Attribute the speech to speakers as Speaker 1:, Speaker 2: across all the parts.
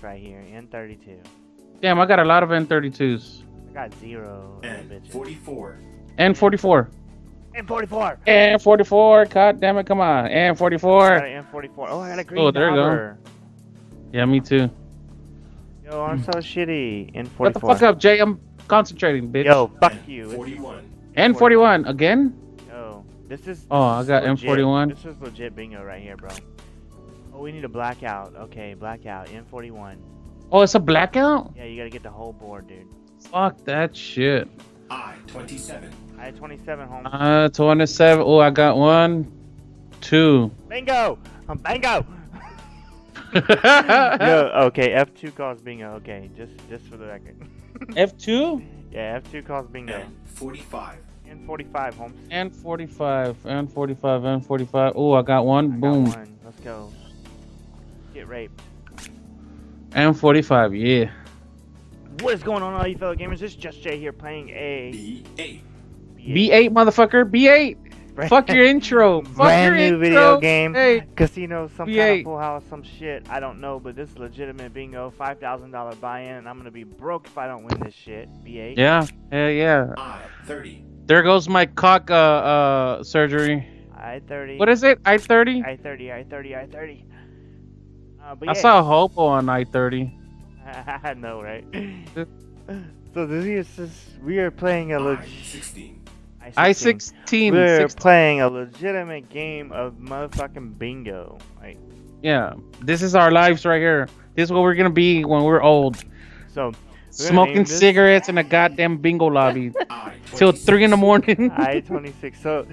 Speaker 1: laziness right here. N32.
Speaker 2: Damn, I got a lot of N32s.
Speaker 1: I got zero.
Speaker 3: And
Speaker 1: bitches.
Speaker 3: 44.
Speaker 2: N44.
Speaker 1: N44.
Speaker 2: N44. God damn it, come on. N44.
Speaker 1: an N44. Oh, I got a green
Speaker 2: Oh, there you go. Yeah, me too.
Speaker 1: Yo, I'm hmm. so shitty. N44.
Speaker 2: Shut the fuck up, Jay. I'm concentrating, bitch.
Speaker 1: Yo, fuck
Speaker 3: And
Speaker 1: you.
Speaker 3: 41.
Speaker 2: N41 again?
Speaker 1: Yo, this is.
Speaker 2: Oh,
Speaker 1: this
Speaker 2: I got
Speaker 1: legit.
Speaker 2: M41.
Speaker 1: This is legit bingo right here, bro. Oh, we need a blackout. Okay, blackout. N41.
Speaker 2: Oh, it's a blackout?
Speaker 1: Yeah, you gotta get the whole board, dude.
Speaker 2: Fuck that shit.
Speaker 3: I 27.
Speaker 1: I had 27 home.
Speaker 2: Uh, 27. Oh, I got one, two.
Speaker 1: bingo! I'm bingo! No, okay, F2 calls bingo. Okay, just just for the record. F2? yeah, F2 calls bingo.
Speaker 3: And 45.
Speaker 1: N45, Holmes.
Speaker 2: N45, N45, N45. Oh, I got one.
Speaker 1: I got
Speaker 2: Boom.
Speaker 1: one. Let's go. Get raped.
Speaker 2: M45, yeah.
Speaker 1: What is going on, all you fellow gamers? It's Just Jay here playing a
Speaker 3: B8.
Speaker 2: B8, motherfucker. B8. Fuck your intro. Fuck
Speaker 1: brand
Speaker 2: your
Speaker 1: new
Speaker 2: intro.
Speaker 1: video game.
Speaker 2: Hey,
Speaker 1: Casino, some kind
Speaker 2: V8.
Speaker 1: of full house, some shit. I don't know, but this is legitimate bingo. Five thousand dollar buy-in, and I'm gonna be broke if I don't win this shit. B8.
Speaker 2: yeah, hell yeah.
Speaker 3: I 30.
Speaker 2: There goes my cock uh, uh surgery.
Speaker 1: I thirty.
Speaker 2: What is it? I 30?
Speaker 1: I thirty. I thirty. I thirty. Uh,
Speaker 2: I
Speaker 1: yeah.
Speaker 2: saw a hopo on I 30.
Speaker 1: I know, right? so this is we are playing a
Speaker 3: I
Speaker 1: leg-
Speaker 3: 16.
Speaker 2: I 16.
Speaker 1: We're
Speaker 2: 16.
Speaker 1: playing a legitimate game of motherfucking bingo. Like
Speaker 2: Yeah, this is our lives right here. This is what we're gonna be when we're old.
Speaker 1: so,
Speaker 2: Smoking cigarettes in a goddamn bingo lobby till three in the morning.
Speaker 1: I twenty six. So,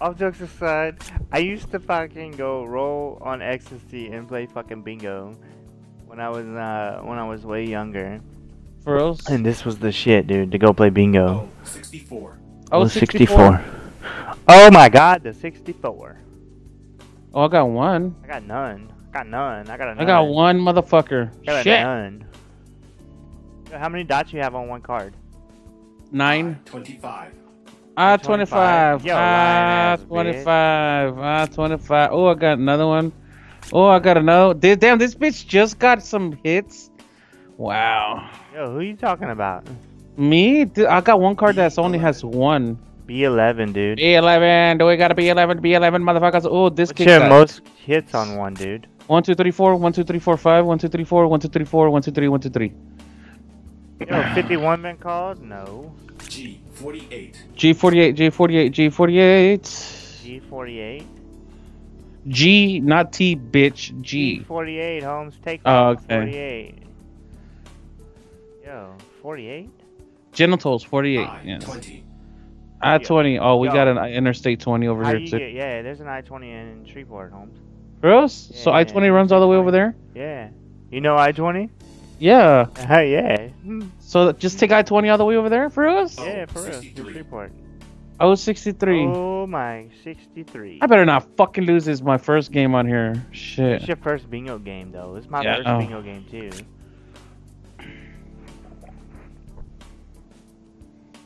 Speaker 1: off jokes aside, I used to fucking go roll on ecstasy and play fucking bingo when I was uh when I was way younger.
Speaker 2: For us.
Speaker 1: And this was the shit, dude, to go play bingo.
Speaker 3: Oh, 64.
Speaker 2: Oh,
Speaker 1: The
Speaker 2: 64.
Speaker 1: Oh my god, the 64.
Speaker 2: Oh, I got one.
Speaker 1: I got none. I got none. I got none.
Speaker 2: I got one motherfucker.
Speaker 1: I got
Speaker 2: Shit.
Speaker 1: none. How many dots you have on one card?
Speaker 2: Nine.
Speaker 3: 25.
Speaker 2: Ah,
Speaker 1: 25.
Speaker 2: 25.
Speaker 1: Yo,
Speaker 2: Ah,
Speaker 1: lying ass bitch.
Speaker 2: 25. Ah, 25. Oh, I got another one. Oh, I got another. This- Damn, this bitch just got some hits. Wow.
Speaker 1: Yo, who you talking about?
Speaker 2: Me? Dude, I got one card that's only has one.
Speaker 1: B11, dude.
Speaker 2: B11. Do we got a B11? B11, motherfuckers. Oh, this
Speaker 1: What's
Speaker 2: kid
Speaker 1: your
Speaker 2: got
Speaker 1: most hits on one, dude?
Speaker 2: one, two, three, four. One, two, three, four, five. One, two, three, four. One, two, three, four. One, two, three. One, two, three.
Speaker 1: Yo, 51 been called? No.
Speaker 3: G 48.
Speaker 2: G48. G48. G48.
Speaker 1: G48?
Speaker 2: G, not T, bitch. G.
Speaker 1: G48, Holmes. Take
Speaker 2: Oh,
Speaker 1: that.
Speaker 2: okay.
Speaker 1: 48. Yo, 48?
Speaker 2: Genitals. 48.
Speaker 3: I
Speaker 2: Yes.
Speaker 3: 20.
Speaker 2: I 20. Oh, we
Speaker 1: Yo.
Speaker 2: got an Interstate 20 over
Speaker 1: How
Speaker 2: here too.
Speaker 1: get, yeah, there's an I-20 in Shreveport, Holmes.
Speaker 2: Gross. So
Speaker 1: Yeah,
Speaker 2: I 20 runs all the way over there.
Speaker 1: Yeah. You know I-20?
Speaker 2: Yeah.
Speaker 1: Uh, yeah.
Speaker 2: So just take I 20 all the way over there for us.
Speaker 3: Oh,
Speaker 1: Yeah, for real.
Speaker 3: 63.
Speaker 1: Shreveport.
Speaker 2: I was 63.
Speaker 1: Oh my, 63.
Speaker 2: I better not fucking lose this my first game on here. Shit.
Speaker 1: It's your first bingo game, though. It's my
Speaker 2: Yeah,
Speaker 1: first
Speaker 2: oh.
Speaker 1: bingo game, too.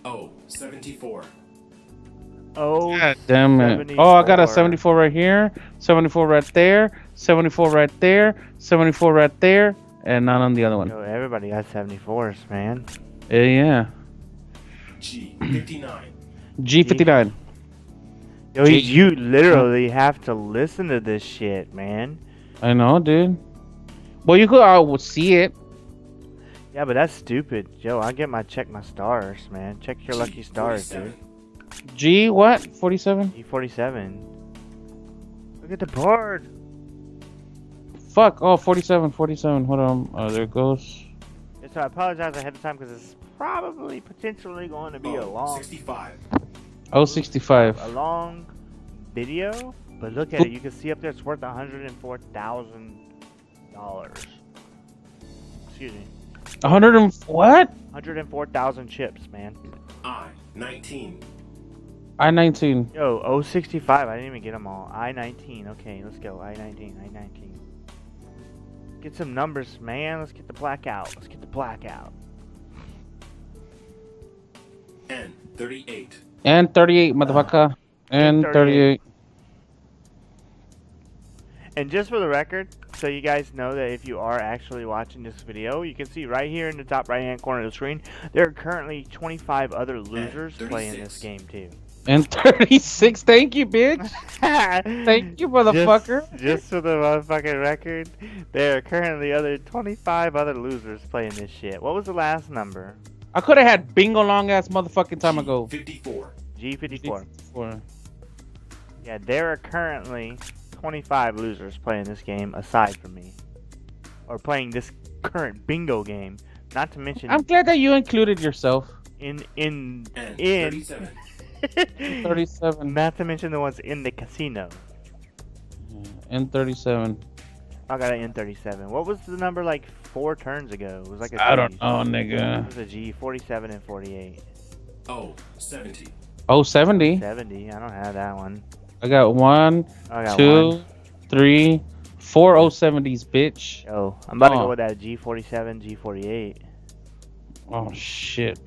Speaker 3: Oh, 74.
Speaker 1: Oh,
Speaker 2: God damn it. Oh, I got a 74 right here, 74 right there, 74 right there, 74 right there, and not on the other one.
Speaker 1: Yo, everybody got 74s, man.
Speaker 2: Yeah, yeah.
Speaker 3: G 59.
Speaker 2: G59.
Speaker 1: Yo, you, you literally have to listen to this shit, man.
Speaker 2: I know, dude. Well, you could uh, see it.
Speaker 1: Yeah, but that's stupid. Yo, I get my check my stars, man. Check your lucky stars, dude.
Speaker 2: G what? 47?
Speaker 1: E47. Look at the board.
Speaker 2: Fuck. Oh, 47, 47. Hold on. Oh, there it goes.
Speaker 1: Yeah, So I apologize ahead of time because it's probably potentially going to be a
Speaker 3: Oh,
Speaker 1: long,
Speaker 3: 65.
Speaker 2: Oh, 65.
Speaker 1: a long video. But look at it. You can see up there it's worth $104,000. Excuse me.
Speaker 2: 100 and what?
Speaker 1: 104,000 chips, man.
Speaker 3: I 19.
Speaker 2: I 19.
Speaker 1: Yo, 065. I didn't even get them all. I 19. Okay, let's go. I 19. I 19. Get some numbers, man. Let's get the black out. Let's get the black out.
Speaker 3: N 38.
Speaker 2: And 38, motherfucker. Uh, and 38.
Speaker 1: And just for the record, so you guys know that if you are actually watching this video, you can see right here in the top right hand corner of the screen, there are currently 25 other losers playing this game too.
Speaker 2: And 36. Thank you, bitch. Thank you, motherfucker.
Speaker 1: Just, just for the motherfucking record, there are currently other 25 other losers playing this shit. What was the last number?
Speaker 2: I could have had bingo long ass motherfucking time ago.
Speaker 3: 54.
Speaker 1: G54.
Speaker 2: Four.
Speaker 1: Yeah, there are currently 25 losers playing this game aside from me. Or playing this current bingo game. Not to mention
Speaker 2: I'm glad that you included yourself.
Speaker 1: in in
Speaker 3: And
Speaker 1: in
Speaker 3: 37.
Speaker 2: 37
Speaker 1: Not to mention the ones in the casino.
Speaker 2: N37.
Speaker 1: I got an N37. What was the number like four turns ago? It was like a
Speaker 2: I don't
Speaker 1: G.
Speaker 2: know,
Speaker 1: It
Speaker 2: nigga.
Speaker 1: was a G, 47 and 48.
Speaker 3: Oh, 70.
Speaker 2: Oh, 70.
Speaker 1: 70. I don't have that one.
Speaker 2: I got one,
Speaker 1: I got
Speaker 2: two,
Speaker 1: one.
Speaker 2: three, four oh seventies, bitch.
Speaker 1: Oh, I'm about to
Speaker 2: Oh.
Speaker 1: go with that G47, G48.
Speaker 2: Oh shit.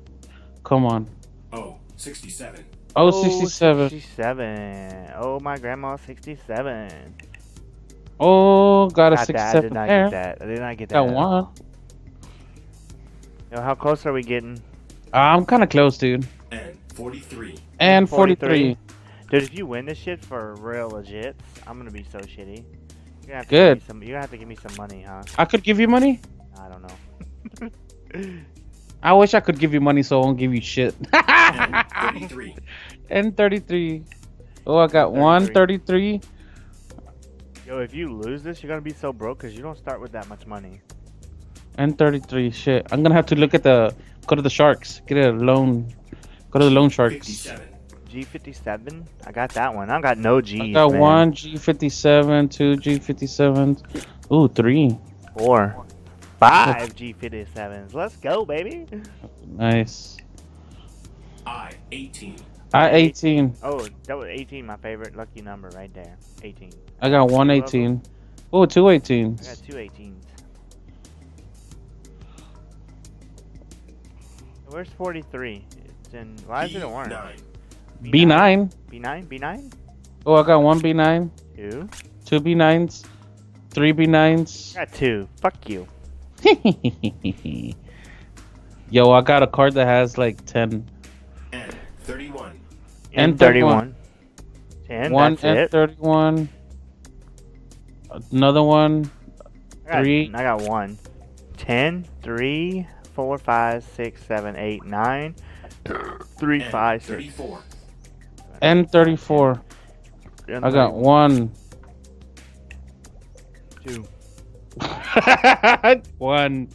Speaker 2: Come on.
Speaker 3: Oh, 67.
Speaker 2: Oh, oh, 67.
Speaker 1: 67. Oh, my grandma 67.
Speaker 2: Oh, got a
Speaker 1: Got that. I did not
Speaker 2: there.
Speaker 1: get that. I did not get that.
Speaker 2: Got
Speaker 1: at
Speaker 2: one.
Speaker 1: Yo, how close are we getting?
Speaker 2: I'm kind of close, dude.
Speaker 3: And 43.
Speaker 2: And
Speaker 1: 43.
Speaker 2: 43.
Speaker 1: Dude, if you win this shit for real legit, I'm gonna be so shitty. You're gonna have to
Speaker 2: Good.
Speaker 1: Give me some, you're gonna have to give me some money, huh?
Speaker 2: I could give you money.
Speaker 1: I don't know.
Speaker 2: I wish I could give you money so I won't give you shit.
Speaker 3: And 33.
Speaker 2: and 33. Oh, I got one 33.
Speaker 1: Yo, if you lose this, you're gonna be so broke because you don't start with that much money.
Speaker 2: And 33. Shit. I'm gonna have to look at the. Go to the sharks. Get a loan. Go to the loan sharks.
Speaker 3: 57.
Speaker 1: G57? I got that one. I got no G's.
Speaker 2: I got
Speaker 1: man.
Speaker 2: one G57, two G57, Ooh, three.
Speaker 1: Four. Five G57s. Let's go, baby.
Speaker 2: Nice.
Speaker 3: I, 18.
Speaker 2: I 18.
Speaker 1: Oh, that was 18, my favorite lucky number right there. 18.
Speaker 2: I got one 18. Oh, two
Speaker 1: I got two 18s. Where's 43? It's in. Why is it in orange?
Speaker 3: B9.
Speaker 2: B9.
Speaker 1: B9? B9?
Speaker 2: Oh, I got one B9,
Speaker 1: Two?
Speaker 2: two B9s, three B9s.
Speaker 1: got two. Fuck you.
Speaker 2: Yo, I got a card that has like 10.
Speaker 3: And 31.
Speaker 2: And
Speaker 1: N31. 10,
Speaker 2: one
Speaker 1: that's
Speaker 2: and
Speaker 1: it.
Speaker 2: 31. Another one.
Speaker 1: I got,
Speaker 2: three.
Speaker 1: I got one. 10, 3, 4, 5, 6, 7, 8, 9, 3,
Speaker 3: And
Speaker 1: 5, 6.
Speaker 3: 34.
Speaker 2: And 34. I got one.
Speaker 1: two.
Speaker 2: one.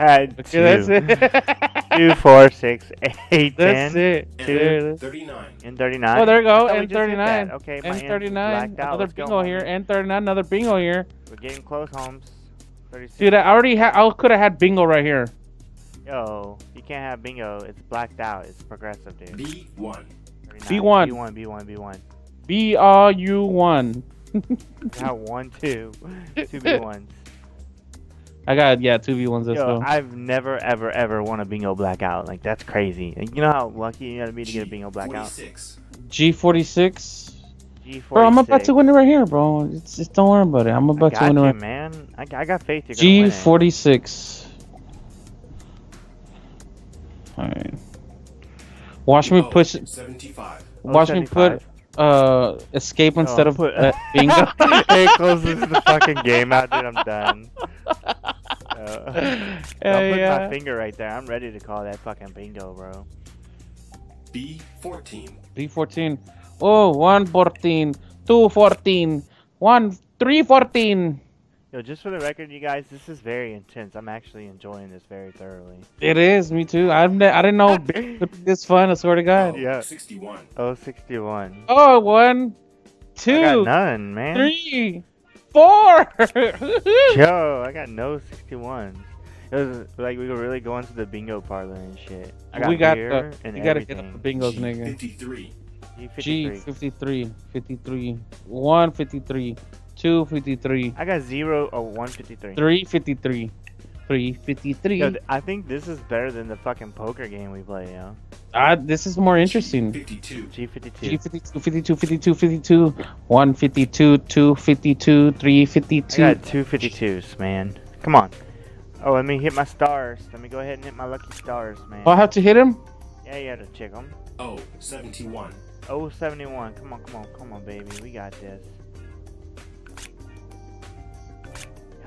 Speaker 1: Had
Speaker 2: Okay,
Speaker 1: two.
Speaker 2: that's it.
Speaker 1: two, four, six, eight,
Speaker 2: That's
Speaker 1: 10,
Speaker 2: it.
Speaker 3: And
Speaker 2: There-
Speaker 3: 39.
Speaker 1: and 39.
Speaker 2: Oh, there you
Speaker 1: I
Speaker 2: go.
Speaker 1: thought we
Speaker 2: And
Speaker 1: just hit
Speaker 2: 39.
Speaker 1: that. Okay, my
Speaker 2: And
Speaker 1: ends
Speaker 2: 39.
Speaker 1: blacked out.
Speaker 2: Another
Speaker 1: Let's go,
Speaker 2: bingo here.
Speaker 1: homie.
Speaker 2: And 39. Another bingo here.
Speaker 1: We're getting close, Holmes. 36.
Speaker 2: Dude, I already had. I could have had bingo right here.
Speaker 1: Yo, you can't have bingo. It's blacked out. It's progressive, dude.
Speaker 3: B1.
Speaker 1: 39.
Speaker 2: B1.
Speaker 1: B1, B1, B1.
Speaker 2: B R U one.
Speaker 1: I got one, two. Two B1s.
Speaker 2: I got yeah two V ones as well.
Speaker 1: I've never, ever, ever won a bingo blackout. Like, that's crazy. You know how lucky you gotta be to get a bingo blackout?
Speaker 2: G forty six.
Speaker 1: G46.
Speaker 2: Bro, I'm about to win it right here, bro. It's just don't worry about it. I'm
Speaker 1: I
Speaker 2: about to
Speaker 1: got
Speaker 2: win it right.
Speaker 1: man. I, I got faith you're gonna
Speaker 2: G forty six. All right. Watch me
Speaker 3: Oh,
Speaker 2: push.
Speaker 3: 75.
Speaker 1: Oh,
Speaker 2: Watch me put uh escape instead
Speaker 1: Oh,
Speaker 2: of
Speaker 1: put-
Speaker 2: uh, bingo.
Speaker 1: hey, closes the fucking game out, dude. I'm done. Uh,
Speaker 2: Yeah,
Speaker 1: I'll put
Speaker 2: yeah.
Speaker 1: my finger right there. I'm ready to call that fucking bingo, bro.
Speaker 3: B14.
Speaker 2: B14. Oh, 114, 214, 1, 314.
Speaker 1: Yo, just for the record, you guys, this is very intense. I'm actually enjoying this very thoroughly.
Speaker 2: It is, me too. I've ne- I didn't know it could this fun, I swear to
Speaker 3: Oh,
Speaker 2: God.
Speaker 1: Yeah.
Speaker 3: 61.
Speaker 1: Oh, 61.
Speaker 2: Oh, one,
Speaker 1: I got
Speaker 2: two,
Speaker 1: none, man.
Speaker 2: three, four.
Speaker 1: Yo, I got no 61. It was like we were really going to the bingo parlor and shit. I got
Speaker 2: we got
Speaker 1: beer
Speaker 2: the,
Speaker 1: and
Speaker 2: you gotta get up the bingos, nigga.
Speaker 3: G53.
Speaker 2: G
Speaker 1: G53.
Speaker 2: 53, 53, 153, 253,
Speaker 1: I got zero oh 153.
Speaker 2: 353, 353.
Speaker 1: Yo, I think this is better than the fucking poker game we play, yo.
Speaker 2: Ah, this is more interesting.
Speaker 3: 52.
Speaker 1: G52.
Speaker 2: G 52, 52, 52, 52, 152, 252,
Speaker 1: I
Speaker 2: 352.
Speaker 1: got two 52s, man. Come on. Oh, let me hit my stars. Let me go ahead and hit my lucky stars, man.
Speaker 2: Oh, I have to hit him?
Speaker 1: Yeah, you had to check them.
Speaker 3: Oh, 71.
Speaker 1: Oh, 71. Come on, come on, come on, baby. We got this.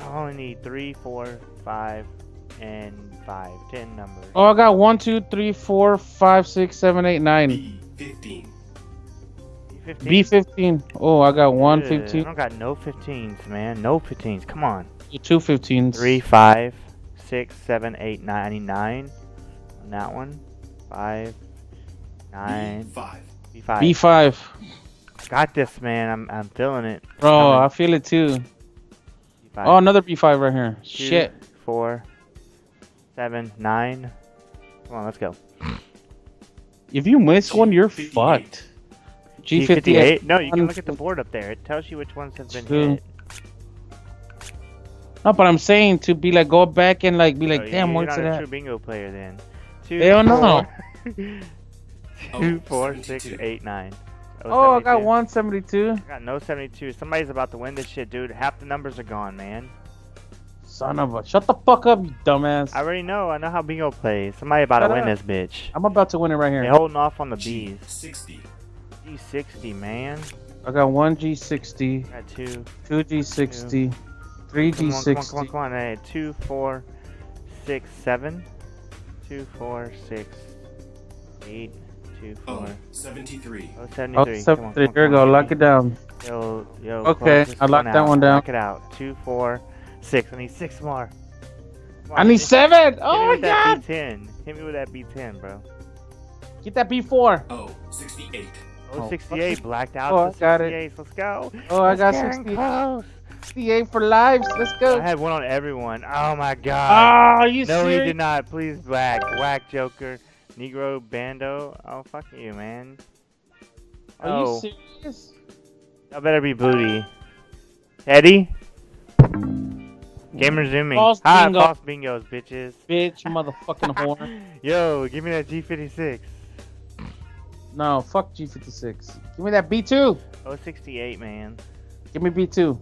Speaker 1: I only need three, four, five, and five. Ten numbers.
Speaker 2: Oh, I got 1, 2, 3, 4, 5, 6, 7, 8, 9.
Speaker 3: B15.
Speaker 1: B15.
Speaker 2: B15. Oh, I got 1,
Speaker 1: Ugh,
Speaker 2: 15,
Speaker 1: I don't got no 15s, man. No 15s. Come on.
Speaker 2: 2 15s.
Speaker 1: Three, five, six, seven, eight, nine. I need nine on that one. Five, nine,
Speaker 3: B5.
Speaker 1: B5.
Speaker 2: B5.
Speaker 1: Got this, man. I'm, I'm feeling it.
Speaker 2: Bro, I feel it too.
Speaker 1: B5.
Speaker 2: Oh, another B5 right here.
Speaker 1: Two,
Speaker 2: Shit.
Speaker 1: Four, seven, nine. Come on, let's go.
Speaker 2: If you miss one, you're
Speaker 3: G58.
Speaker 2: fucked. G58.
Speaker 1: No, you can
Speaker 2: One,
Speaker 1: look at the board up there. It tells you which ones have been
Speaker 2: Two.
Speaker 1: hit.
Speaker 2: No, but I'm saying to be like, go back and like be oh, like,
Speaker 1: Oh,
Speaker 2: damn,
Speaker 1: what's
Speaker 2: that?
Speaker 1: you're
Speaker 2: not
Speaker 1: a true bingo player then. Two,
Speaker 2: Hell no.
Speaker 1: four-
Speaker 3: Oh,
Speaker 1: Two, four, six,
Speaker 3: 72.
Speaker 1: eight, nine.
Speaker 2: Oh, oh, I got 172.
Speaker 1: I got no 72. Somebody's about to win this shit, dude. Half the numbers are gone, man.
Speaker 2: Son of a. Shut the fuck up, you dumbass.
Speaker 1: I already know. I know how bingo plays. Somebody about
Speaker 2: Shut
Speaker 1: to win
Speaker 2: up.
Speaker 1: this bitch.
Speaker 2: I'm about to win it right here.
Speaker 1: They're holding off on the B's.
Speaker 3: G60.
Speaker 1: G60, man.
Speaker 2: I got one G60,
Speaker 1: Got two.
Speaker 2: two G60, three
Speaker 1: Come on, come on, come on,
Speaker 2: G60.
Speaker 1: come on. Hey, two, four, six, seven. Two, four, six, eight. Two, four.
Speaker 3: Oh, 73.
Speaker 1: Oh,
Speaker 2: Oh,
Speaker 1: 73. Come on,
Speaker 2: 73.
Speaker 1: come
Speaker 2: Here we go.
Speaker 1: on,
Speaker 2: Lock it down.
Speaker 1: Yo, yo.
Speaker 2: Okay,
Speaker 1: close this
Speaker 2: I locked that
Speaker 1: out.
Speaker 2: one down.
Speaker 1: Lock it out. Two, four, six. I need six more. Come
Speaker 2: I
Speaker 1: on,
Speaker 2: need
Speaker 1: hit me-
Speaker 2: seven.
Speaker 1: hit me
Speaker 2: Oh my
Speaker 1: with that
Speaker 2: god.
Speaker 1: B10. Hit me with that B10, bro.
Speaker 2: Get that B4.
Speaker 3: Oh, 68.
Speaker 1: Oh,
Speaker 2: Oh,
Speaker 1: 68, blacked out.
Speaker 2: Oh, I got it.
Speaker 1: Let's go.
Speaker 2: Oh, I got
Speaker 1: get in
Speaker 2: 60,
Speaker 1: close.
Speaker 2: 68 for lives. Let's go.
Speaker 1: I
Speaker 2: go.
Speaker 1: had one on everyone. Oh my god.
Speaker 2: Ah, are you
Speaker 1: no, he did not. Please, whack, whack, Joker, Negro, Bando. Oh fuck you, man.
Speaker 2: Are
Speaker 1: oh,
Speaker 2: you serious?
Speaker 1: y'all better be booty. Eddie. Gamer zooming.
Speaker 2: False
Speaker 1: Hi,
Speaker 2: bingo.
Speaker 1: false bingos, bitches.
Speaker 2: Bitch, motherfucking whore.
Speaker 1: Yo, give me that G56.
Speaker 2: No, fuck G56. Give me that B2.
Speaker 1: Oh, 68, man.
Speaker 2: Give me B2.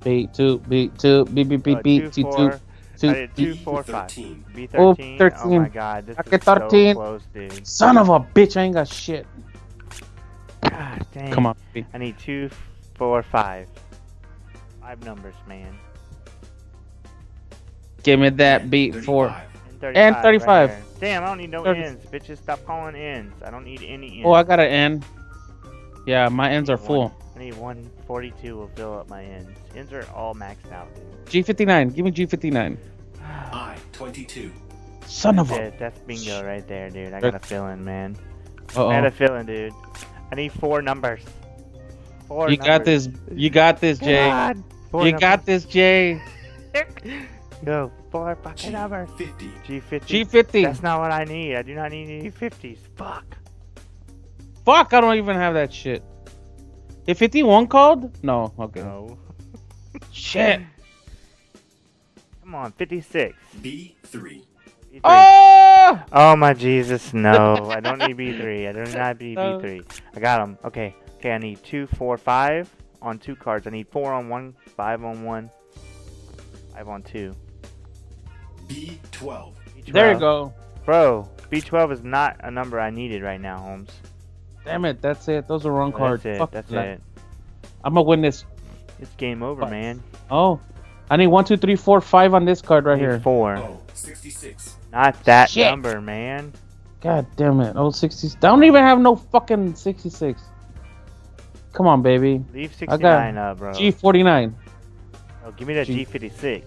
Speaker 2: B2, B2, B, B, B,
Speaker 1: Uh,
Speaker 2: B,
Speaker 1: two,
Speaker 2: T2,
Speaker 1: four, I
Speaker 2: two.
Speaker 1: did two, four, five.
Speaker 3: 13.
Speaker 1: B13.
Speaker 2: Oh,
Speaker 1: Oh, my
Speaker 2: 13.
Speaker 1: god, this
Speaker 2: Okay,
Speaker 1: is so close, dude.
Speaker 2: Son of a bitch, I ain't got shit.
Speaker 1: God dang.
Speaker 2: Come on. B.
Speaker 1: I need two, four, five. Five numbers, man.
Speaker 2: Give me that B4.
Speaker 1: And 35.
Speaker 2: And 35.
Speaker 1: right. Damn, I don't need no
Speaker 2: 30.
Speaker 1: ends. Bitches, stop calling ends. I don't need any ends.
Speaker 2: Oh, I got an N. Yeah, my ends are full.
Speaker 1: I need 142 will fill up my ends. Ends are all maxed out.
Speaker 2: G59. Give me G59.
Speaker 3: I, 22.
Speaker 2: Son of
Speaker 1: That's
Speaker 2: a.
Speaker 1: it. That's bingo right there, dude. I got a feeling, man.
Speaker 2: Uh
Speaker 1: I had
Speaker 2: oh.
Speaker 1: a feeling, dude. I need four numbers. Four
Speaker 2: You got this. You got this, Jay.
Speaker 1: God. Four
Speaker 2: You got this, Jay.
Speaker 1: numbers. Yo, four fucking numbers.
Speaker 3: G50.
Speaker 1: G50.
Speaker 2: G50.
Speaker 1: That's not what I need. I do not need any 50s. Fuck.
Speaker 2: Fuck, I don't even have that shit. If 51 called? No. Okay.
Speaker 1: No.
Speaker 2: Shit.
Speaker 1: Come on, 56.
Speaker 3: B3.
Speaker 1: B3.
Speaker 2: Oh!
Speaker 1: Oh my Jesus, no. I don't need B3. I do not need
Speaker 2: No.
Speaker 1: B3. I got him. Okay. Okay, I need two, four, five on two cards. I need four on one, five on one, five on two.
Speaker 3: B12.
Speaker 1: B12.
Speaker 2: There you go.
Speaker 1: Bro, B12 is not a number I needed right now, Holmes.
Speaker 2: Damn it. That's it. Those are wrong cards.
Speaker 1: That's it.
Speaker 2: Fuck
Speaker 1: That's
Speaker 2: that.
Speaker 1: it.
Speaker 2: I'm gonna win this.
Speaker 1: It's game over,
Speaker 2: Fuck.
Speaker 1: man.
Speaker 2: Oh. I need one, two, three, four, five on this card right here.
Speaker 1: four.
Speaker 3: Oh, 66.
Speaker 1: Not that
Speaker 2: Shit.
Speaker 1: number, man.
Speaker 2: God damn it. Oh, 60. I don't even have no fucking 66. Come on, baby.
Speaker 1: Leave
Speaker 2: I
Speaker 1: 69 up, bro.
Speaker 2: G49.
Speaker 1: oh, give me that
Speaker 2: G-
Speaker 1: G56.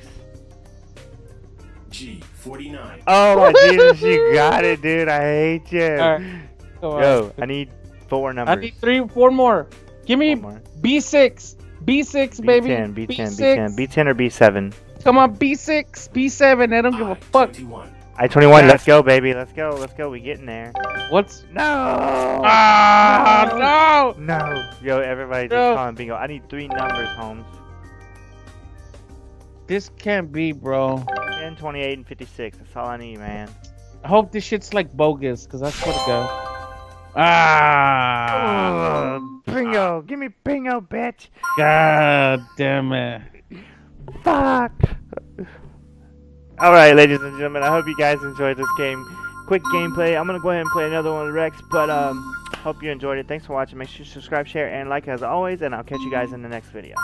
Speaker 3: G49.
Speaker 1: Oh my Jesus, you got it, dude. I hate you.
Speaker 2: Alright, Come on.
Speaker 1: Yo, I need four numbers.
Speaker 2: I
Speaker 1: numbers.
Speaker 2: need three, four more. Give me
Speaker 1: more.
Speaker 2: B6. B6, baby.
Speaker 1: B10, B10,
Speaker 2: B6.
Speaker 1: B10, B10 or B7.
Speaker 2: Come on, B6, B7. I don't give a fuck.
Speaker 3: I-21.
Speaker 1: I-21,
Speaker 2: Yeah.
Speaker 1: let's go, baby. Let's go, let's go. We getting there.
Speaker 2: What's.
Speaker 1: No!
Speaker 2: Ah, no!
Speaker 1: No! Yo, everybody just
Speaker 2: No.
Speaker 1: calling bingo. I need three numbers, Holmes.
Speaker 2: This can't be, bro.
Speaker 1: 10, 28, and 56. That's all I need, man.
Speaker 2: I hope this shit's like bogus, cause I swear to God. Ah!
Speaker 1: Ugh, bingo! Give me bingo, bitch!
Speaker 2: God damn it.
Speaker 1: Fuck! Alright, ladies and gentlemen, I hope you guys enjoyed this game. Quick gameplay. I'm gonna go ahead and play another one with Rex, but um, hope you enjoyed it. Thanks for watching. Make sure you subscribe, share, and like as always, and I'll catch you guys in the next video.